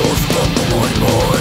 Cóż to mój mój